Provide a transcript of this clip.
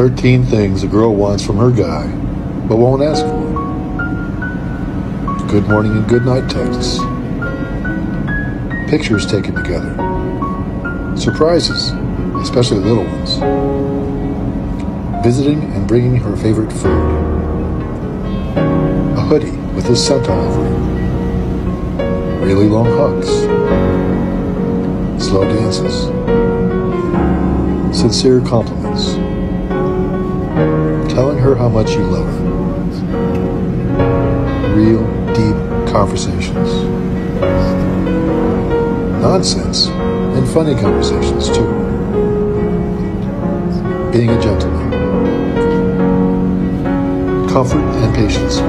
13 things a girl wants from her guy, but won't ask for. Good morning and good night texts. Pictures taken together. Surprises, especially little ones. Visiting and bringing her favorite food. A hoodie with his scent all over it. Really long hugs. Slow dances. Sincere compliments. Telling her how much you love her. Real, deep conversations. Nonsense and funny conversations, too. Being a gentleman. Comfort and patience